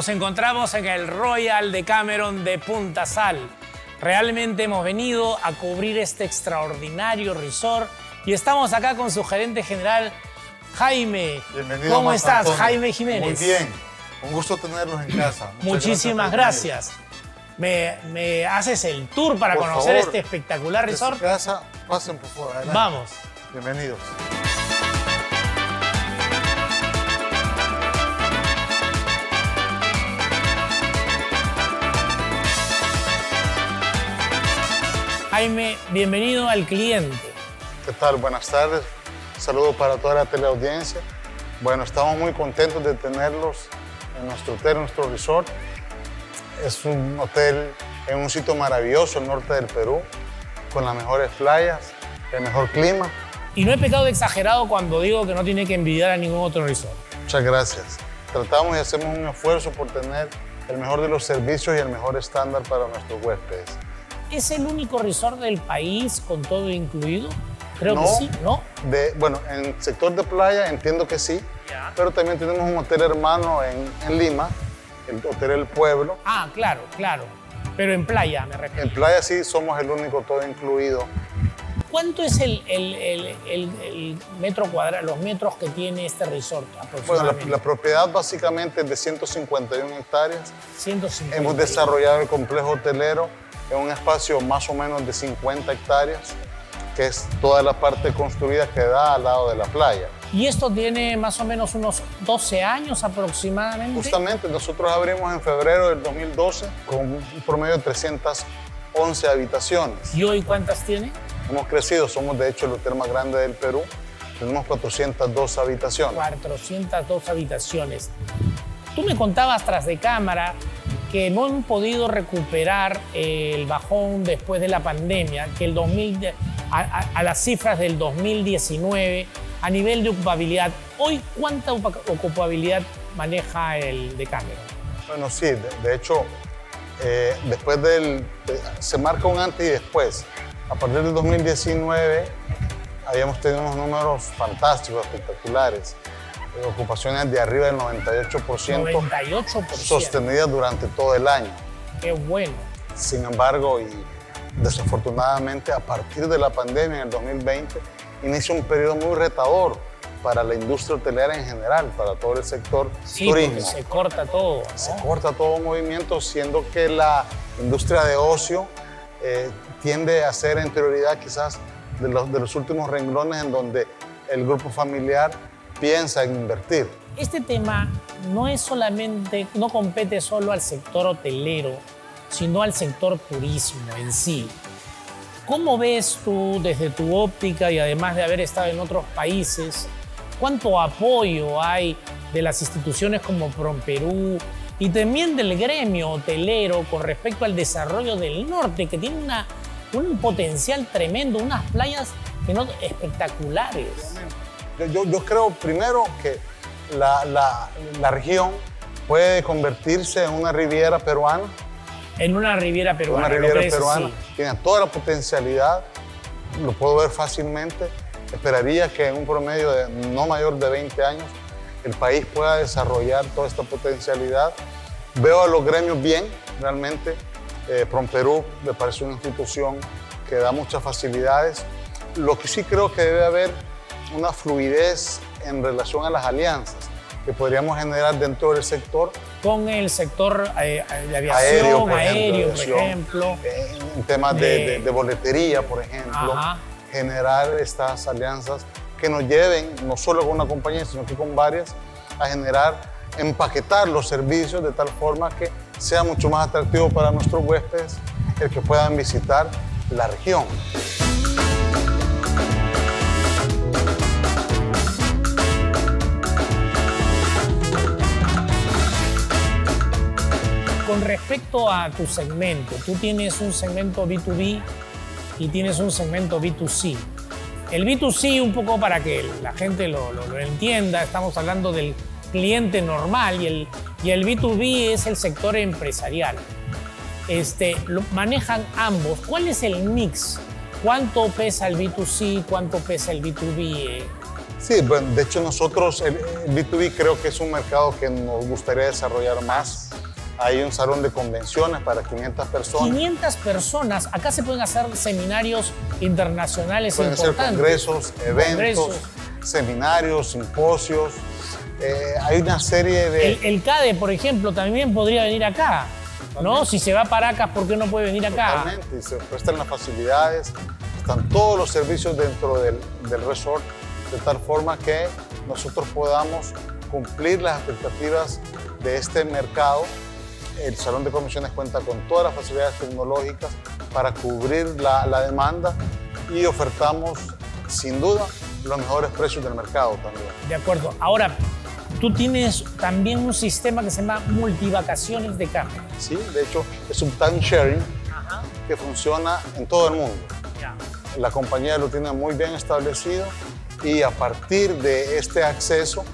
Nos encontramos en el Royal de Cameron de Punta Sal. Realmente hemos venido a cubrir este extraordinario resort y estamos acá con su gerente general, Jaime. Bienvenido. ¿Cómo estás, Antonio. Jaime Jiménez? Muy bien. Un gusto tenerlos en casa. Muchas Muchísimas gracias. Me, me hacer el tour para Por conocer favor. este espectacular resort? casa, pasen por favor. adelante. Vamos. Bienvenidos. Jaime, bienvenido al cliente. ¿Qué tal? Buenas tardes. Saludos para toda la teleaudiencia. Bueno, estamos muy contentos de tenerlos en nuestro hotel, en nuestro resort. Es un hotel en un sitio maravilloso, el norte del Perú, con las mejores playas, el mejor clima. Y no he pecado de exagerado cuando digo que no tiene que envidiar a ningún otro resort. Muchas gracias. Tratamos y hacemos un esfuerzo por tener el mejor de los servicios y el mejor estándar para nuestros huéspedes. ¿Es el único resort del país con todo incluido? Creo No. que sí, ¿no? De, bueno, en el sector de playa entiendo que sí, Ya. pero también tenemos un hotel hermano en, en Lima, el Hotel El Pueblo. Ah, claro, claro. Pero en playa, me refiero. En playa sí somos el único todo incluido. ¿Cuánto es el, el- el- el- el metro cuadrado, los metros que tiene este resort Bueno, la, aproximadamente? la propiedad básicamente es de 151 hectáreas. 150. Hemos desarrollado el complejo hotelero en un espacio más o menos de 50 hectáreas, que es toda la parte construida que da al lado de la playa. Y esto tiene más o menos unos 12 años aproximadamente. Justamente nosotros abrimos en febrero del 2012 con un promedio de 311 habitaciones. ¿Y hoy cuántas tiene? Hemos crecido, somos de hecho el hotel más grande del Perú. Tenemos 402 habitaciones. 402 habitaciones. Tú me contabas tras de cámara que no han podido recuperar eh, el bajón después de la pandemia, que el 2000, de- a, a- las cifras del 2019 a nivel de ocupabilidad. Hoy, ¿cuánta ocupabilidad maneja el de Cameron? Bueno, sí, de, hecho, eh, después del. de- se marca un antes y después. A partir del 2019 habíamos tenido unos números fantásticos, espectaculares. Ocupaciones de arriba del 98%, 98%. sostenidas durante todo el año. Qué bueno. Sin embargo, y desafortunadamente, a partir de la pandemia en el 2020, inicia un periodo muy retador para la industria hotelera en general, para todo el sector Sí, turismo. se corta todo. ¿no? Se corta todo movimiento, siendo que la industria de ocio eh, tiende a ser en prioridad quizás de los, de los últimos renglones en donde el grupo familiar piensa en invertir. Este tema no es solamente, no compete solo al sector hotelero, sino al sector turismo en sí. ¿Cómo ves tú desde tu óptica y además de haber estado en otros países, cuánto apoyo hay de las instituciones como Promperú y también del gremio hotelero con respecto al desarrollo del norte, que tiene una, un potencial tremendo, unas playas que no, espectaculares? Yo, yo- creo primero que la, la- la región puede convertirse en una riviera peruana, En una riviera peruana. una ¿lo riviera peruana, Sí. tiene toda la potencialidad, lo puedo ver fácilmente. Esperaría que en un promedio de no mayor de 20 años el país pueda desarrollar toda esta potencialidad. Veo a los gremios bien, realmente. Eh, Promperú me parece una institución que da muchas facilidades. Lo que sí creo que debe haber una fluidez en relación a las alianzas que podríamos generar dentro del sector con el sector eh, de aviación, aéreo, por aéreo, ejemplo, por aviación, ejemplo. eh, en temas De- de- de boletería, por ejemplo, Ajá. generar estas alianzas que nos lleven, no solo con una compañía, sino que con varias, a generar, empaquetar los servicios de tal forma que sea mucho más atractivo para nuestros huéspedes el que puedan visitar la región. Con respecto a tu segmento, tú tienes un segmento B2B y tienes un segmento B2C. El B2C, un poco para que la gente lo, lo- lo entienda, estamos hablando del cliente normal y el, y el B2B es el sector empresarial. Este, lo manejan ambos. ¿Cuál es el mix? ¿Cuánto pesa el B2C? ¿Cuánto pesa el B2B? eh? Sí, bueno, de hecho nosotros, el, B2B creo que es un mercado que nos gustaría desarrollar más. Hay un salón de convenciones para 500 personas. 500 personas. Acá se pueden hacer seminarios internacionales pueden importantes. Hacer congresos, eventos, seminarios, simposios. Eh, hay una serie de... El, CADE, por ejemplo, también podría venir acá. ¿No? Si se va a Paracas, ¿por qué no puede venir acá? Totalmente, se prestan las facilidades, están todos los servicios dentro del, del resort, de tal forma que nosotros podamos cumplir las expectativas de este mercado. El Salón de Comisiones cuenta con todas las facilidades tecnológicas para cubrir la, la demanda y ofertamos sin duda los mejores precios del mercado también. De acuerdo. Ahora, tú tienes también un sistema que se llama multivacaciones de cámara. Sí, de hecho es un time sharing que funciona en todo el mundo. La compañía lo tiene muy bien establecido y a partir de este acceso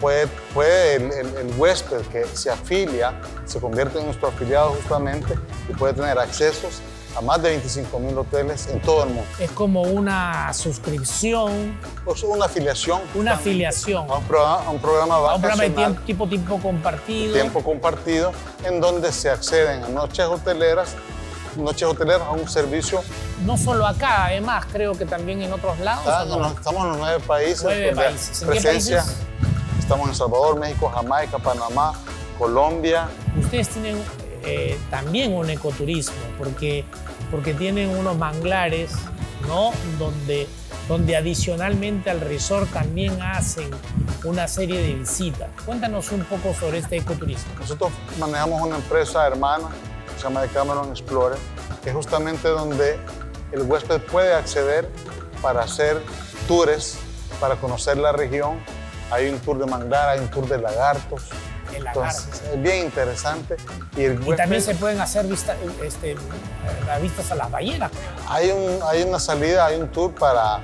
puede, puede el, el, huésped que se afilia, se convierte en nuestro afiliado justamente y puede tener accesos a más de 25 mil hoteles en todo el mundo. Es como una suscripción. Una afiliación. Una afiliación. A un programa, a un programa A un programa de tiempo, tipo tiempo compartido. Tiempo compartido, en donde se acceden a noches hoteleras, noches hoteleras a un servicio. No solo acá, además, creo que también en otros lados. Estamos en los nueve países. Nueve países. ¿En qué países? Estamos en El Salvador, México, Jamaica, Panamá, Colombia. Ustedes tienen eh, también un ecoturismo, porque, porque tienen unos manglares, ¿no? Donde, donde adicionalmente al resort también hacen una serie de visitas. Cuéntanos un poco sobre este ecoturismo. Nosotros manejamos una empresa hermana, se llama Cameron Explorer, que es justamente donde el huésped puede acceder para hacer tours, para conocer la región. Hay un tour de manglar, hay un tour de lagartos, es bien interesante. Y, también se pueden hacer vista, este, vistas a las ballenas. Hay, un, hay una salida, hay un tour para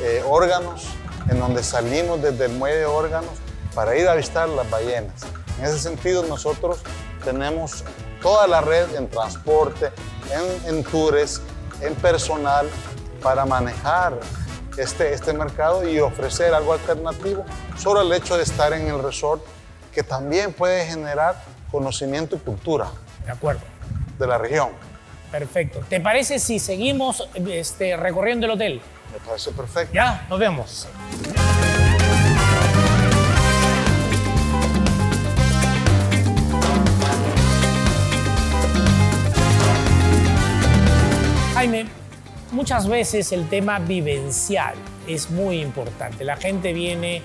eh, órganos, en donde salimos desde el muelle de órganos para ir a visitar las ballenas. En ese sentido, nosotros tenemos toda la red en transporte, en, en tours, en personal para manejar este, este mercado y ofrecer algo alternativo sobre el hecho de estar en el resort que también puede generar conocimiento y cultura. De acuerdo. De la región. Perfecto. ¿Te parece si seguimos este, recorriendo el hotel? Me parece perfecto. Ya, nos vemos. Jaime, muchas veces el tema vivencial es muy importante. La gente viene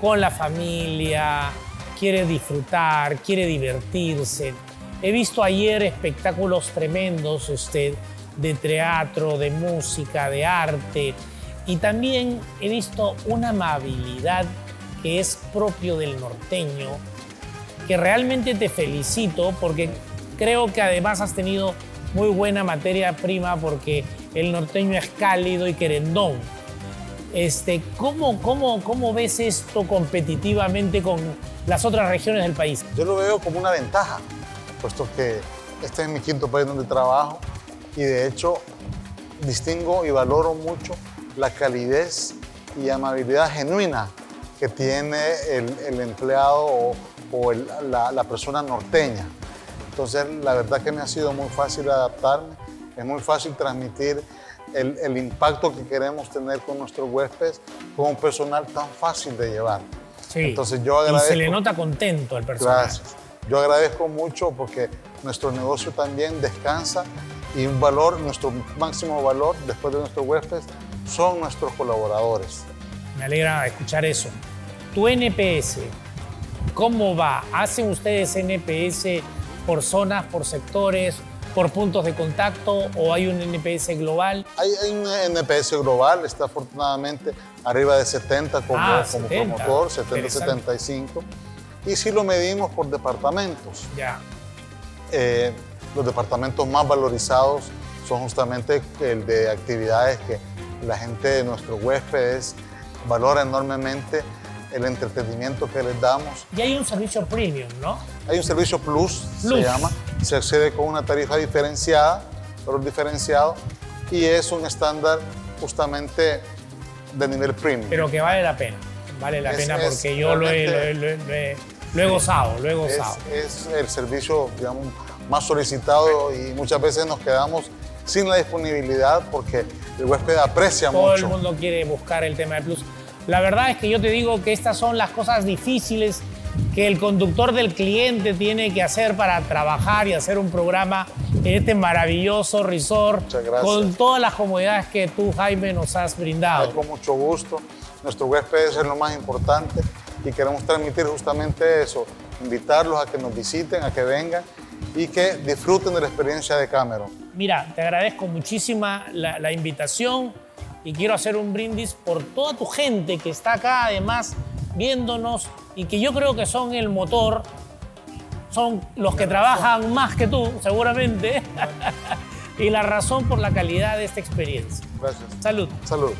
con la familia, quiere disfrutar, quiere divertirse. He visto ayer espectáculos tremendos este, de teatro, de música, de arte y también he visto una amabilidad que es propio del norteño, que realmente te felicito porque creo que además has tenido muy buena materia prima porque el norteño es cálido y querendón. Este, ¿cómo, cómo, ¿Cómo ves esto competitivamente con las otras regiones del país? Yo lo veo como una ventaja, puesto que este es mi quinto país donde trabajo y de hecho distingo y valoro mucho la calidez y amabilidad genuina que tiene el, empleado o, la, persona norteña. Entonces, la verdad que me ha sido muy fácil adaptarme, es muy fácil transmitir el, el impacto que queremos tener con nuestros huéspedes con un personal tan fácil de llevar. Entonces yo agradezco. Y se le nota contento al personal. Gracias. Yo agradezco mucho porque nuestro negocio también descansa y un valor, nuestro máximo valor después de nuestros huéspedes son nuestros colaboradores. Me alegra escuchar eso. Tu NPS, ¿cómo va? ¿Hacen ustedes NPS por zonas, por sectores, por puntos de contacto o hay un NPS global? Hay, un NPS global, está afortunadamente arriba de 70 como, ah, como promotor, 70-75. Y si lo medimos por departamentos. Ya. Eh, los departamentos más valorizados son justamente el de actividades que la gente de nuestros huéspedes valora enormemente el entretenimiento que les damos. Y hay un servicio premium, ¿no? Hay un servicio plus, se llama. Se accede con una tarifa diferenciada, valor diferenciado, y es un estándar justamente de nivel premium. Pero que vale la pena. Vale la Es- pena es porque yo lo he, lo he- realmente- lo he- lo he gozado, lo he gozado. es el servicio, digamos, más solicitado y muchas veces nos quedamos sin la disponibilidad porque el huésped aprecia Todo mucho. el mundo quiere buscar el tema de Plus. La verdad es que yo te digo que estas son las cosas difíciles que el conductor del cliente tiene que hacer para trabajar y hacer un programa en este maravilloso resort con todas las comodidades que tú, Jaime, nos has brindado. con mucho gusto. Nuestro huésped es lo más importante y queremos transmitir justamente eso, invitarlos a que nos visiten, a que vengan y que disfruten de la experiencia de Cameron. Mira, te agradezco muchísima la, la invitación y quiero hacer un brindis por toda tu gente que está acá además viéndonos y que yo creo que son el motor, son los que trabajan más que tú, seguramente, y la razón por la calidad de esta experiencia. Gracias. Salud. Salud.